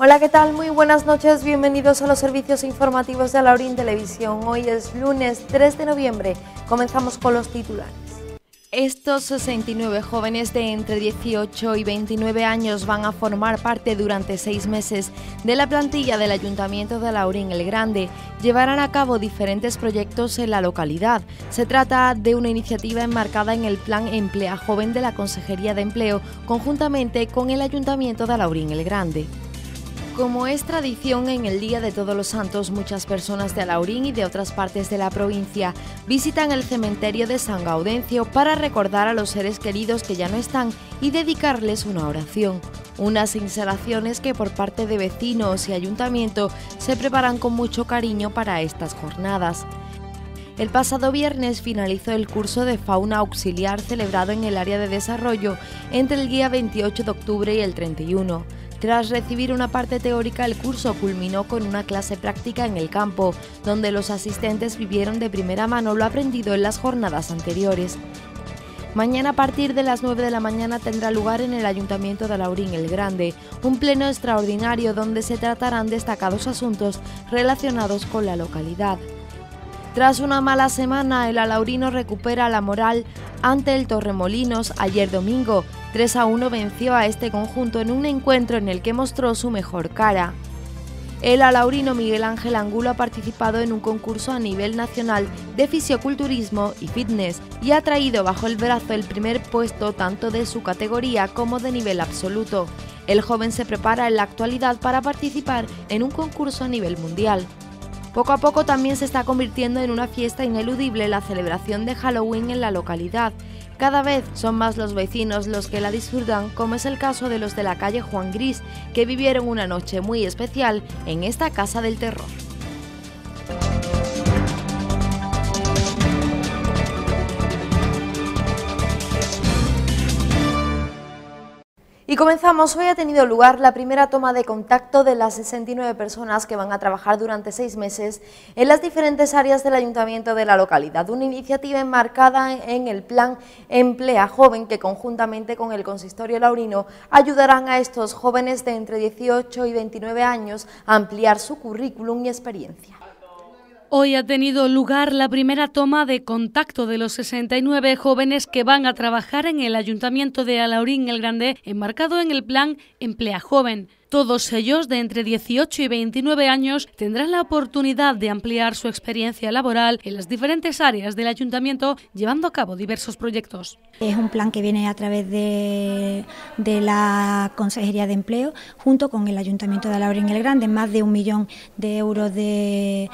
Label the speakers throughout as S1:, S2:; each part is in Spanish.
S1: Hola, ¿qué tal? Muy buenas noches, bienvenidos a los servicios informativos de Laurín Televisión. Hoy es lunes 3 de noviembre, comenzamos con los titulares. Estos 69 jóvenes de entre 18 y 29 años van a formar parte durante seis meses de la plantilla del Ayuntamiento de Laurín el Grande. Llevarán a cabo diferentes proyectos en la localidad. Se trata de una iniciativa enmarcada en el Plan Emplea Joven de la Consejería de Empleo, conjuntamente con el Ayuntamiento de Laurín el Grande. Como es tradición en el Día de Todos los Santos, muchas personas de Alaurín y de otras partes de la provincia visitan el cementerio de San Gaudencio para recordar a los seres queridos que ya no están y dedicarles una oración. Unas instalaciones que por parte de vecinos y ayuntamiento se preparan con mucho cariño para estas jornadas. El pasado viernes finalizó el curso de fauna auxiliar celebrado en el área de desarrollo entre el día 28 de octubre y el 31. Tras recibir una parte teórica, el curso culminó con una clase práctica en el campo, donde los asistentes vivieron de primera mano lo aprendido en las jornadas anteriores. Mañana a partir de las 9 de la mañana tendrá lugar en el Ayuntamiento de Laurín el Grande un pleno extraordinario donde se tratarán destacados asuntos relacionados con la localidad. Tras una mala semana, el alaurino recupera la moral ante el Torremolinos ayer domingo. 3 a 1 venció a este conjunto en un encuentro en el que mostró su mejor cara. El alaurino Miguel Ángel Angulo ha participado en un concurso a nivel nacional de fisioculturismo y fitness y ha traído bajo el brazo el primer puesto tanto de su categoría como de nivel absoluto. El joven se prepara en la actualidad para participar en un concurso a nivel mundial. Poco a poco también se está convirtiendo en una fiesta ineludible la celebración de Halloween en la localidad. Cada vez son más los vecinos los que la disfrutan, como es el caso de los de la calle Juan Gris, que vivieron una noche muy especial en esta casa del terror. Comenzamos. Hoy ha tenido lugar la primera toma de contacto de las 69 personas que van a trabajar durante seis meses en las diferentes áreas del ayuntamiento de la localidad. Una iniciativa enmarcada en el plan Emplea Joven que conjuntamente con el consistorio laurino ayudarán a estos jóvenes de entre 18 y 29 años a ampliar su currículum y experiencia.
S2: Hoy ha tenido lugar la primera toma de contacto de los 69 jóvenes que van a trabajar en el Ayuntamiento de Alaurín el Grande, enmarcado en el plan Emplea Joven. Todos ellos, de entre 18 y 29 años, tendrán la oportunidad de ampliar su experiencia laboral en las diferentes áreas del ayuntamiento, llevando a cabo diversos proyectos.
S3: Es un plan que viene a través de, la Consejería de Empleo, junto con el Ayuntamiento de Alaurín el Grande, más de un millón de euros de,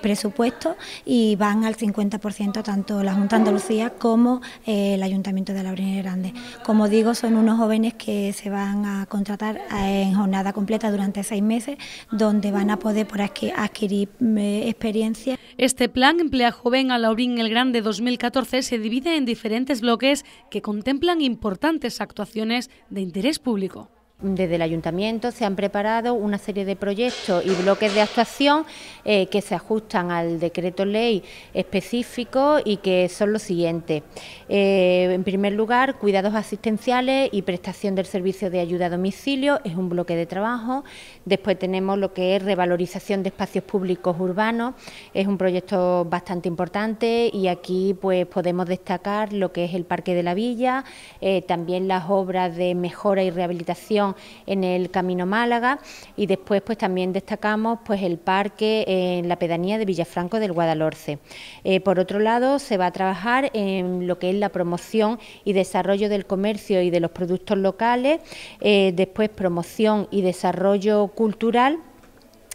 S3: presupuesto y van al 50% tanto la Junta Andalucía como eh, el Ayuntamiento de Alaurín el Grande. Como digo, son unos jóvenes que se van a contratar a en jornada completa durante seis meses, donde van a poder por adquirir eh, experiencia.
S2: Este plan Emplea Joven a Laurín el Grande 2014 se divide en diferentes bloques que contemplan importantes actuaciones de interés público.
S4: Desde el ayuntamiento se han preparado una serie de proyectos y bloques de actuación eh, que se ajustan al decreto ley específico y que son los siguientes. Eh, en primer lugar, cuidados asistenciales y prestación del servicio de ayuda a domicilio es un bloque de trabajo. Después tenemos lo que es revalorización de espacios públicos urbanos, es un proyecto bastante importante y aquí pues podemos destacar lo que es el Parque de la Villa, eh, también las obras de mejora y rehabilitación en el Camino Málaga y después pues también destacamos pues el parque en la pedanía de Villafranco del Guadalhorce. Eh, por otro lado, se va a trabajar en lo que es la promoción y desarrollo del comercio y de los productos locales, eh, después promoción y desarrollo cultural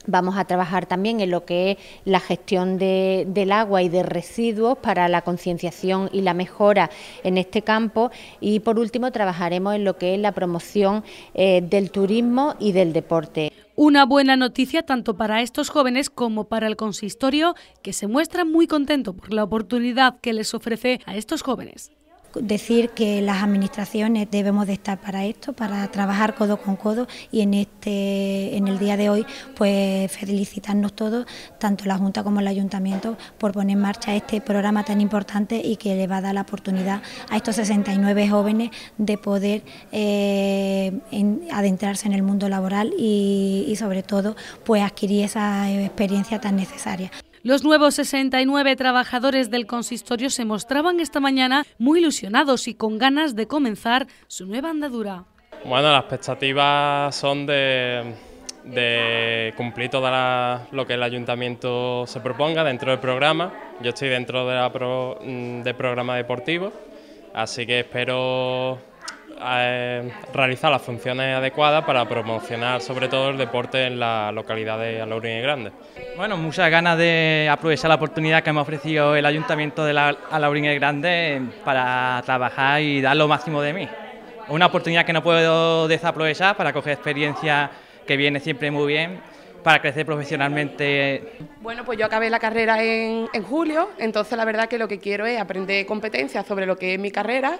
S4: Vamos a trabajar también en lo que es la gestión del agua y de residuos para la concienciación y la mejora en este campo. Y por último, trabajaremos en lo que es la promoción eh, del turismo y del deporte.
S2: Una buena noticia tanto para estos jóvenes como para el consistorio, que se muestra muy contento por la oportunidad que les ofrece a estos jóvenes.
S3: Decir que las administraciones debemos de estar para esto, para trabajar codo con codo y en este en el día de hoy pues felicitarnos todos, tanto la Junta como el Ayuntamiento por poner en marcha este programa tan importante y que le va a dar la oportunidad a estos 69 jóvenes de poder eh, adentrarse en el mundo laboral y, y sobre todo pues adquirir esa experiencia tan necesaria.
S2: Los nuevos 69 trabajadores del consistorio se mostraban esta mañana muy ilusionados y con ganas de comenzar su nueva andadura.
S5: Bueno, las expectativas son de, cumplir todo lo que el ayuntamiento se proponga dentro del programa. Yo estoy dentro de del programa deportivo, así que espero eh, realizar las funciones adecuadas para promocionar sobre todo el deporte en la localidad de Alaurín y Grande.
S6: Bueno, muchas ganas de aprovechar la oportunidad que me ha ofrecido el Ayuntamiento de la Alaurín y Grande para trabajar y dar lo máximo de mí. Una oportunidad que no puedo desaprovechar para coger experiencia que viene siempre muy bien para crecer profesionalmente?
S7: Bueno, pues yo acabé la carrera en, julio, entonces la verdad que lo que quiero es aprender competencias sobre lo que es mi carrera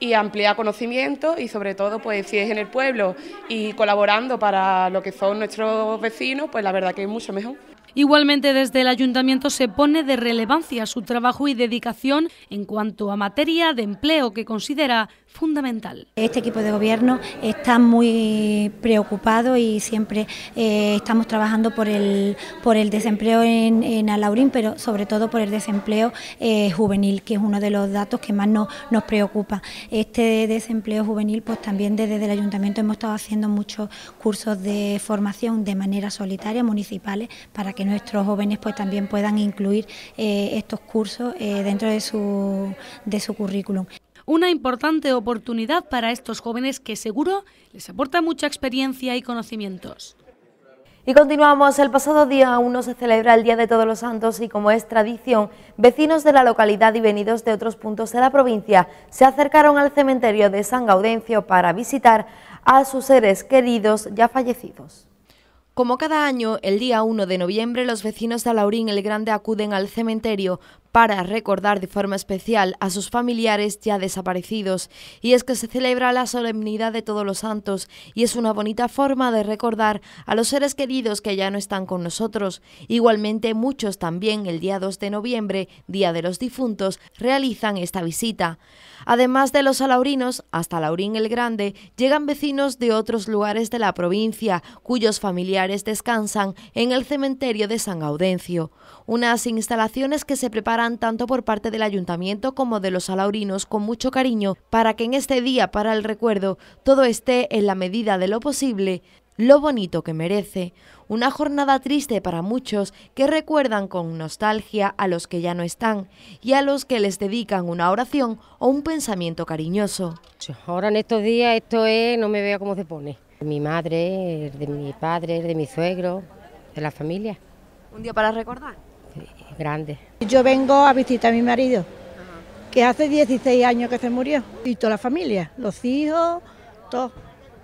S7: y ampliar conocimientos y sobre todo pues si es en el pueblo y colaborando para lo que son nuestros vecinos, pues la verdad que es mucho mejor.
S2: Igualmente desde el ayuntamiento se pone de relevancia su trabajo y dedicación en cuanto a materia de empleo que considera fundamental.
S3: Este equipo de gobierno está muy preocupado y siempre eh, estamos trabajando por el, por el desempleo en, Alaurín, pero sobre todo por el desempleo eh, juvenil, que es uno de los datos que más nos, preocupa. Este desempleo juvenil, pues también desde el ayuntamiento hemos estado haciendo muchos cursos de formación de manera solitaria, municipales, para que nuestros jóvenes pues también puedan incluir eh, estos cursos dentro de su, de su currículum
S2: una importante oportunidad para estos jóvenes que seguro les aporta mucha experiencia y conocimientos.
S1: Y continuamos, el pasado día 1 se celebra el Día de Todos los Santos y como es tradición, vecinos de la localidad y venidos de otros puntos de la provincia se acercaron al cementerio de San Gaudencio para visitar a sus seres queridos ya fallecidos. Como cada año, el día 1 de noviembre los vecinos de Alaurín el Grande acuden al cementerio para recordar de forma especial a sus familiares ya desaparecidos. Y es que se celebra la solemnidad de todos los santos y es una bonita forma de recordar a los seres queridos que ya no están con nosotros. Igualmente muchos también el día 2 de noviembre, Día de los Difuntos, realizan esta visita. Además de los alaurinos, hasta Laurín el Grande llegan vecinos de otros lugares de la provincia, cuyos familiares descansan en el cementerio de San Gaudencio. Unas instalaciones que se preparan tanto por parte del ayuntamiento como de los alaurinos con mucho cariño para que en este día para el recuerdo todo esté en la medida de lo posible lo bonito que merece, una jornada triste para muchos que recuerdan con nostalgia a los que ya no están y a los que les dedican una oración o un pensamiento cariñoso.
S8: Ahora en estos días esto es, no me veo cómo se pone. Mi madre, de mi padre, de mi suegro, de la familia.
S1: ¿Un día para recordar?
S8: Sí, grande.
S9: Yo vengo a visitar a mi marido, que hace 16 años que se murió, y toda la familia, los hijos, todos.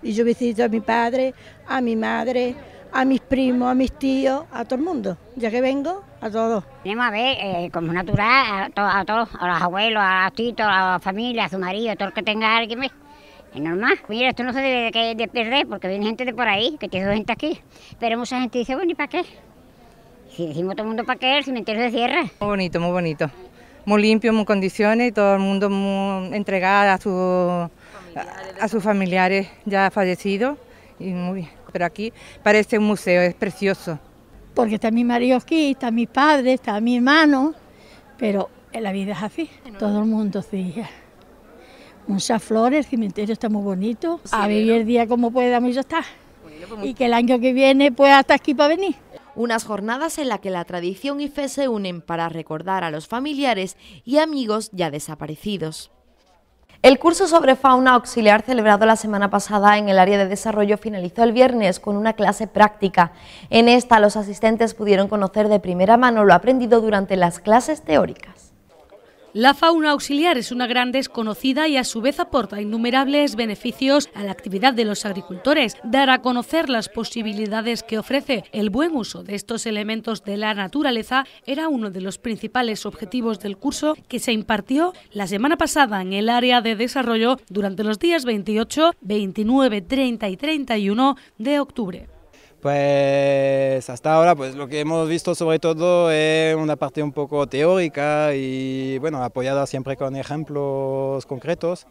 S9: Y yo visito a mi padre, a mi madre, a mis primos, a mis tíos, a todo el mundo. Ya que vengo, a todos.
S10: Venimos a ver, eh, como natural, a, todos, a los abuelos, a los titos, a la familia, a su marido, a todo el que tenga alguien. Es normal. Mira, esto no se debe de, perder porque viene gente de por ahí, que tiene gente aquí. Pero mucha gente dice, bueno, ¿y para qué? Si decimos todo el mundo para qué, el cementerio se cierra.
S11: Muy bonito, muy bonito. Muy limpio, muy condiciones, todo el mundo muy entregado a su a, sus familiares ya fallecidos y muy bien. Pero aquí parece un museo, es precioso.
S9: Porque está mi marido aquí, está mi padre, está mi hermano, pero la vida es así, todo el mundo sigue. Muchas flores, el cementerio está muy bonito, a vivir el día como podamos y ya está. Pues y que el año que viene pues hasta aquí para venir.
S1: Unas jornadas en las que la tradición y fe se unen para recordar a los familiares y amigos ya desaparecidos. El curso sobre fauna auxiliar celebrado la semana pasada en el área de desarrollo finalizó el viernes con una clase práctica. En esta los asistentes pudieron conocer de primera mano lo aprendido durante las clases teóricas.
S2: La fauna auxiliar es una gran desconocida y a su vez aporta innumerables beneficios a la actividad de los agricultores. Dar a conocer las posibilidades que ofrece el buen uso de estos elementos de la naturaleza era uno de los principales objetivos del curso que se impartió la semana pasada en el área de desarrollo durante los días 28, 29, 30 y 31 de octubre.
S12: Pues hasta ahora pues lo que hemos visto sobre todo es una parte un poco teórica y bueno, apoyada siempre con ejemplos concretos,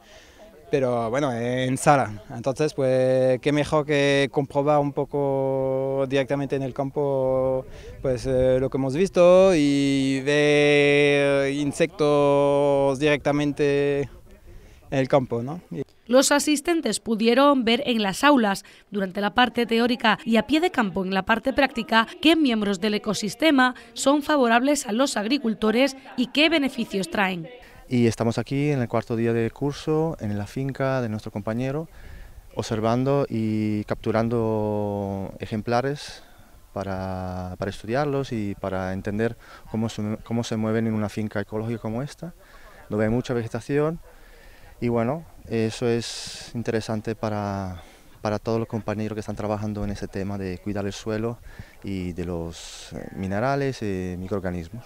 S12: pero bueno, en sala. Entonces pues qué mejor que comprobar un poco directamente en el campo pues eh, lo que hemos visto y ver insectos directamente en el campo, ¿no?
S2: Los asistentes pudieron ver en las aulas, durante la parte teórica y a pie de campo en la parte práctica, qué miembros del ecosistema son favorables a los agricultores y qué beneficios traen.
S13: Y estamos aquí en el cuarto día de curso, en la finca de nuestro compañero, observando y capturando ejemplares para, estudiarlos y para entender cómo se, cómo se mueven en una finca ecológica como esta, donde hay mucha vegetación y bueno, eso es interesante para, para todos los compañeros que están trabajando en ese tema de cuidar el suelo y de los eh, minerales y microorganismos.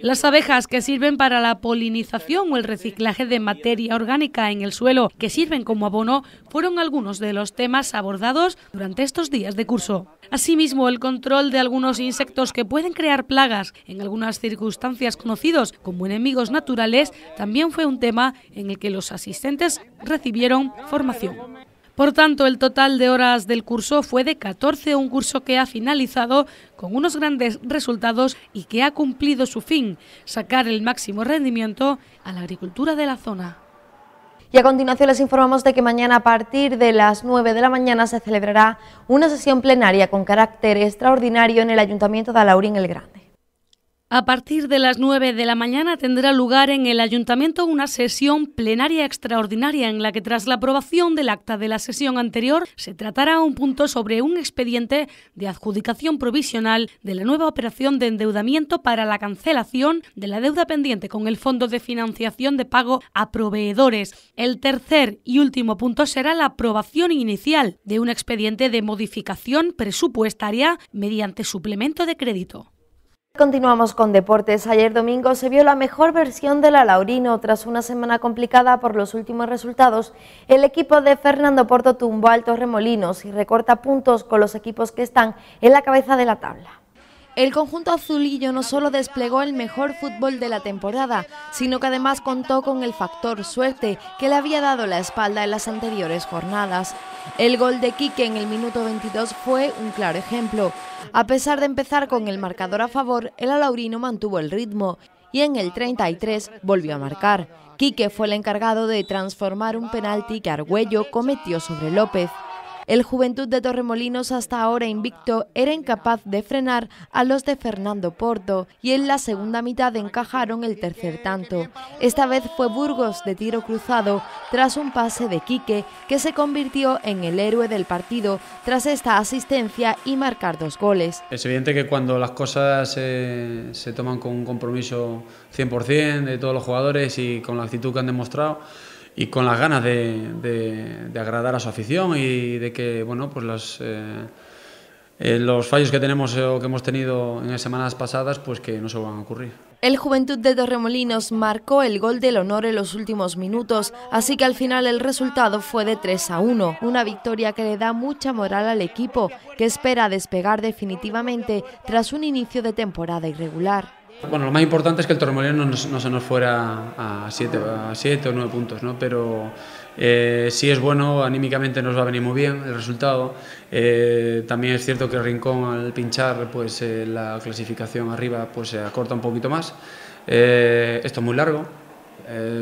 S2: Las abejas que sirven para la polinización o el reciclaje de materia orgánica en el suelo, que sirven como abono, fueron algunos de los temas abordados durante estos días de curso. Asimismo, el control de algunos insectos que pueden crear plagas, en algunas circunstancias conocidos como enemigos naturales, también fue un tema en el que los asistentes recibieron formación. Por tanto, el total de horas del curso fue de 14, un curso que ha finalizado con unos grandes resultados y que ha cumplido su fin, sacar el máximo rendimiento a la agricultura de la zona.
S1: Y a continuación les informamos de que mañana a partir de las 9 de la mañana se celebrará una sesión plenaria con carácter extraordinario en el Ayuntamiento de Alaurín el Grande.
S2: A partir de las 9 de la mañana tendrá lugar en el ayuntamiento una sesión plenaria extraordinaria en la que tras la aprobación del acta de la sesión anterior se tratará un punto sobre un expediente de adjudicación provisional de la nueva operación de endeudamiento para la cancelación de la deuda pendiente con el Fondo de Financiación de Pago a Proveedores. El tercer y último punto será la aprobación inicial de un expediente de modificación presupuestaria mediante suplemento de crédito.
S1: Continuamos con deportes. Ayer domingo se vio la mejor versión del Alaurino. Tras una semana complicada por los últimos resultados, el equipo de Fernando Porto tumbó al Torremolinos y recorta puntos con los equipos que están en la cabeza de la tabla. El conjunto azulillo no solo desplegó el mejor fútbol de la temporada, sino que además contó con el factor suerte que le había dado la espalda en las anteriores jornadas. El gol de Quique en el minuto 22 fue un claro ejemplo. A pesar de empezar con el marcador a favor, el alaurino mantuvo el ritmo y en el 33 volvió a marcar. Quique fue el encargado de transformar un penalti que Argüello cometió sobre López. El Juventud de Torremolinos, hasta ahora invicto, era incapaz de frenar a los de Fernando Porto y en la segunda mitad encajaron el tercer tanto. Esta vez fue Burgos de tiro cruzado tras un pase de Quique que se convirtió en el héroe del partido tras esta asistencia y marcar dos goles.
S14: Es evidente que cuando las cosas se, toman con un compromiso 100% de todos los jugadores y con la actitud que han demostrado, y con las ganas de, agradar a su afición y de que bueno pues los, eh, eh, los fallos que tenemos o que hemos tenido en semanas pasadas pues que no se van a ocurrir.
S1: El Juventud de Torremolinos marcó el gol del honor en los últimos minutos, así que al final el resultado fue de 3 a 1, una victoria que le da mucha moral al equipo, que espera despegar definitivamente tras un inicio de temporada irregular.
S14: Bueno, lo más importante es que el Torremolinos no, no, se nos fuera a 7 a siete o 9 puntos, ¿no? pero eh, si es bueno, anímicamente nos va a venir muy bien el resultado. Eh, también es cierto que el Rincón al pinchar pues, eh, la clasificación arriba pues, se acorta un poquito más. esto es muy largo,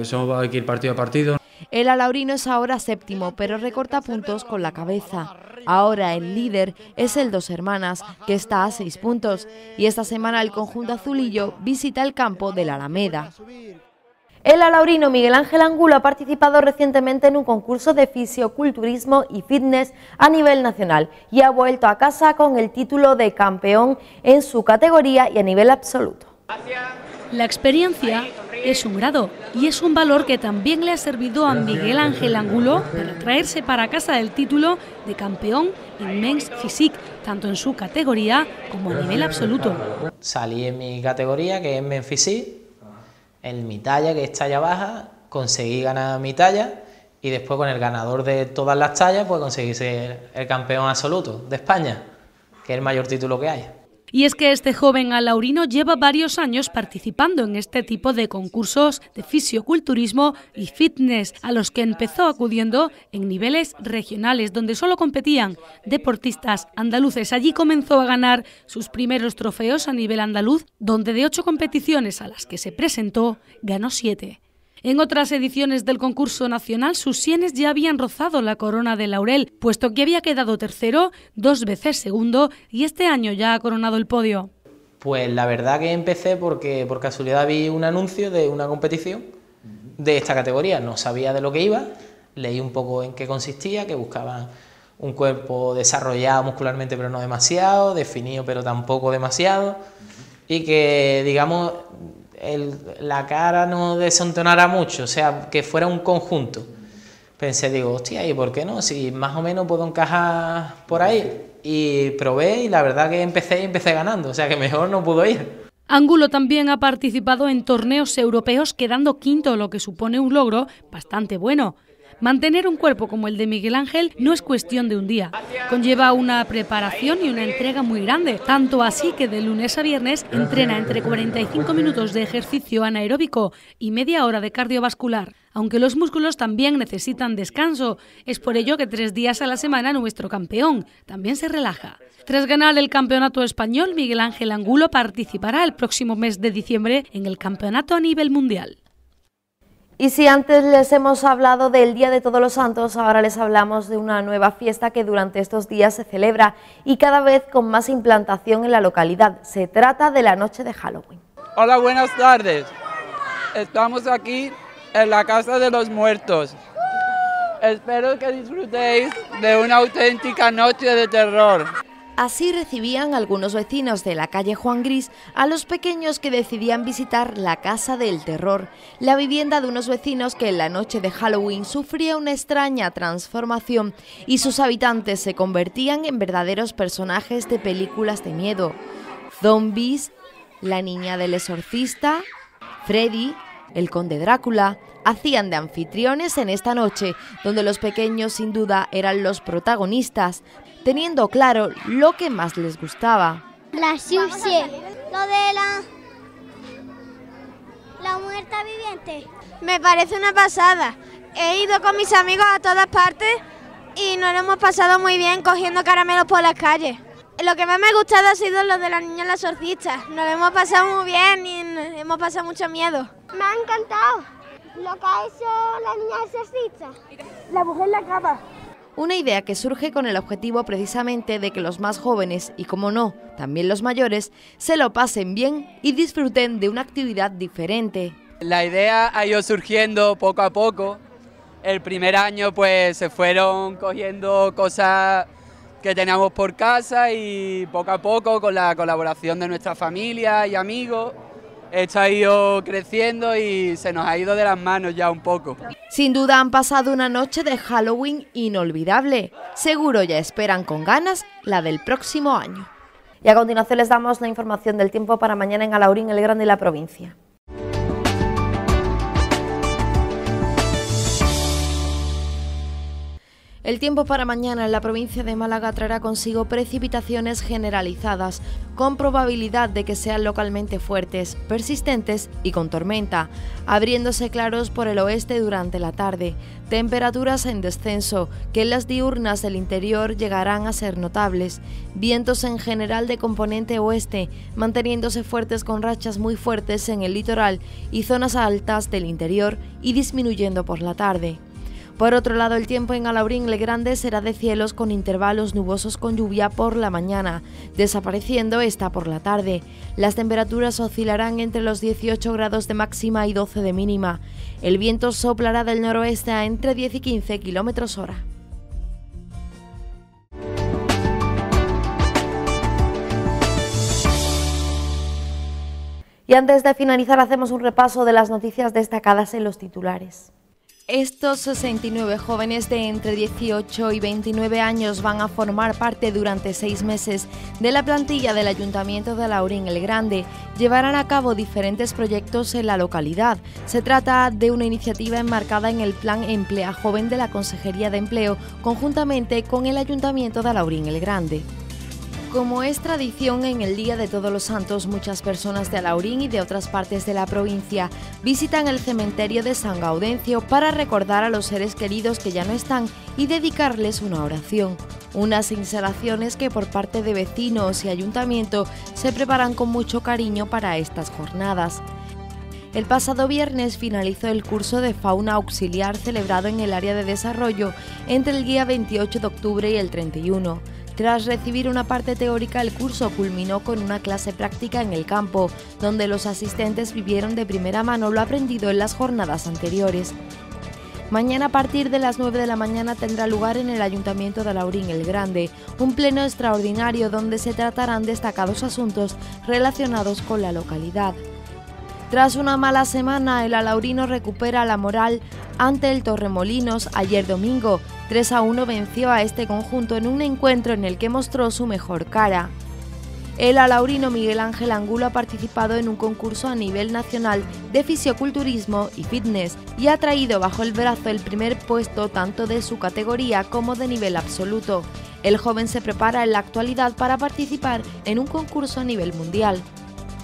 S14: eso va a ir partido a partido.
S1: El Alaurino es ahora séptimo, pero recorta puntos con la cabeza. Ahora el líder es el Dos Hermanas, que está a seis puntos, y esta semana el conjunto azulillo visita el campo de la Alameda. El alaurino Miguel Ángel Angulo ha participado recientemente en un concurso de fisioculturismo y fitness a nivel nacional y ha vuelto a casa con el título de campeón en su categoría y a nivel absoluto.
S2: La experiencia es un grado y es un valor que también le ha servido a Miguel Ángel Angulo para traerse para casa el título de campeón en Men's Physique, tanto en su categoría como a nivel absoluto.
S15: Salí en mi categoría, que es Men's Physique, en mi talla, que es talla baja, conseguí ganar mi talla y después con el ganador de todas las tallas, pues conseguí ser el campeón absoluto de España, que es el mayor título que hay.
S2: Y es que este joven alaurino lleva varios años participando en este tipo de concursos de fisioculturismo y fitness, a los que empezó acudiendo en niveles regionales, donde solo competían deportistas andaluces. Allí comenzó a ganar sus primeros trofeos a nivel andaluz, donde de ocho competiciones a las que se presentó, ganó siete. En otras ediciones del concurso nacional, sus sienes ya habían rozado la corona de laurel, puesto que había quedado tercero, dos veces segundo y este año ya ha coronado el podio.
S15: Pues la verdad que empecé porque por casualidad vi un anuncio de una competición de esta categoría, no sabía de lo que iba, leí un poco en qué consistía, que buscaban un cuerpo desarrollado muscularmente pero no demasiado, definido pero tampoco demasiado, y que digamos la cara no desontonara mucho, o sea, que fuera un conjunto. Pensé, digo, hostia, ¿y por qué no? Si más o menos puedo encajar por ahí. Y probé y la verdad que empecé empecé ganando, o sea que mejor no pudo ir.
S2: Ángulo también ha participado en torneos europeos quedando quinto, lo que supone un logro bastante bueno. Mantener un cuerpo como el de Miguel Ángel no es cuestión de un día. Conlleva una preparación y una entrega muy grande, tanto así que de lunes a viernes entrena entre 45 minutos de ejercicio anaeróbico y media hora de cardiovascular. Aunque los músculos también necesitan descanso, es por ello que tres días a la semana nuestro campeón también se relaja. Tras ganar el campeonato español, Miguel Ángel Angulo participará el próximo mes de diciembre en el campeonato a nivel mundial.
S1: Y si antes les hemos hablado del Día de Todos los Santos, ahora les hablamos de una nueva fiesta que durante estos días se celebra y cada vez con más implantación en la localidad. Se trata de la noche de Halloween.
S16: Hola, buenas tardes. Estamos aquí en la Casa de los Muertos. Espero que disfrutéis de una auténtica noche de terror.
S1: Así recibían algunos vecinos de la calle Juan Gris a los pequeños que decidían visitar la Casa del Terror, la vivienda de unos vecinos que en la noche de Halloween sufría una extraña transformación y sus habitantes se convertían en verdaderos personajes de películas de miedo. Zombies, la niña del exorcista, Freddy, el conde Drácula, hacían de anfitriones en esta noche, donde los pequeños sin duda eran los protagonistas, teniendo claro lo que más les gustaba.
S17: La sushi. Lo de la... La muerta viviente.
S18: Me parece una pasada. He ido con mis amigos a todas partes y nos lo hemos pasado muy bien cogiendo caramelos por las calles. Lo que más me ha gustado ha sido lo de la niña la sorcista. Nos lo hemos pasado muy bien y hemos pasado mucho miedo.
S17: Me ha encantado lo que ha hecho la niña exorcista. La mujer la cama.
S1: Una idea que surge con el objetivo precisamente de que los más jóvenes y, como no, también los mayores, se lo pasen bien y disfruten de una actividad diferente.
S16: La idea ha ido surgiendo poco a poco. El primer año pues se fueron cogiendo cosas que teníamos por casa y poco a poco con la colaboración de nuestra familia y amigos esto ha ido creciendo y se nos ha ido de las manos ya un poco.
S1: Sin duda han pasado una noche de Halloween inolvidable. Seguro ya esperan con ganas la del próximo año. Y a continuación les damos la información del tiempo para mañana en Alaurín, el Grande y la provincia. El tiempo para mañana en la provincia de Málaga traerá consigo precipitaciones generalizadas, con probabilidad de que sean localmente fuertes, persistentes y con tormenta, abriéndose claros por el oeste durante la tarde. Temperaturas en descenso, que en las diurnas del interior llegarán a ser notables. Vientos en general de componente oeste, manteniéndose fuertes con rachas muy fuertes en el litoral y zonas altas del interior y disminuyendo por la tarde. Por otro lado, el tiempo en Alaurín Le Grande será de cielos con intervalos nubosos con lluvia por la mañana, desapareciendo esta por la tarde. Las temperaturas oscilarán entre los 18 grados de máxima y 12 de mínima. El viento soplará del noroeste a entre 10 y 15 kilómetros hora. Y antes de finalizar hacemos un repaso de las noticias destacadas en los titulares. Estos 69 jóvenes de entre 18 y 29 años van a formar parte durante seis meses de la plantilla del Ayuntamiento de Alaurín el Grande. Llevarán a cabo diferentes proyectos en la localidad. Se trata de una iniciativa enmarcada en el Plan Emplea Joven de la Consejería de Empleo, conjuntamente con el Ayuntamiento de Alaurín el Grande. Como es tradición en el Día de Todos los Santos, muchas personas de Alaurín y de otras partes de la provincia visitan el cementerio de San Gaudencio para recordar a los seres queridos que ya no están y dedicarles una oración. Unas instalaciones que por parte de vecinos y ayuntamiento se preparan con mucho cariño para estas jornadas. El pasado viernes finalizó el curso de fauna auxiliar celebrado en el área de desarrollo entre el día 28 de octubre y el 31. Tras recibir una parte teórica, el curso culminó con una clase práctica en el campo, donde los asistentes vivieron de primera mano lo aprendido en las jornadas anteriores. Mañana a partir de las 9 de la mañana tendrá lugar en el Ayuntamiento de Laurín el Grande un pleno extraordinario donde se tratarán destacados asuntos relacionados con la localidad. Tras una mala semana, el alaurino recupera la moral ante el Torremolinos ayer domingo. 3 a 1 venció a este conjunto en un encuentro en el que mostró su mejor cara. El alaurino Miguel Ángel Angulo ha participado en un concurso a nivel nacional de fisioculturismo y fitness y ha traído bajo el brazo el primer puesto tanto de su categoría como de nivel absoluto. El joven se prepara en la actualidad para participar en un concurso a nivel mundial.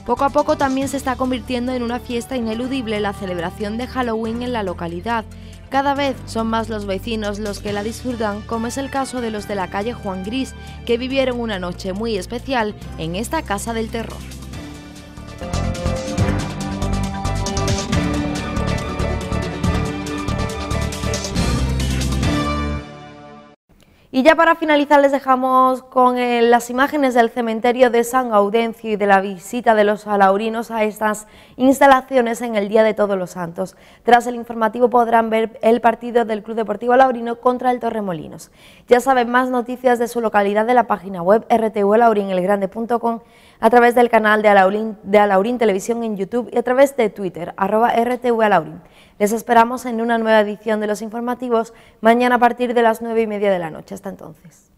S1: Poco a poco también se está convirtiendo en una fiesta ineludible la celebración de Halloween en la localidad. Cada vez son más los vecinos los que la disfrutan, como es el caso de los de la calle Juan Gris, que vivieron una noche muy especial en esta casa del terror. Y ya para finalizar les dejamos con eh, las imágenes del cementerio de San Gaudencio y de la visita de los alaurinos a estas instalaciones en el Día de Todos los Santos. Tras el informativo podrán ver el partido del Club Deportivo Alaurino contra el Torremolinos. Ya saben más noticias de su localidad de la página web rtvalaurinelgrande.com a través del canal de Alaurín, de Alaurín Televisión en YouTube y a través de Twitter, arroba rtvalaurin. Les esperamos en una nueva edición de los informativos mañana a partir de las nueve y media de la noche. Hasta entonces.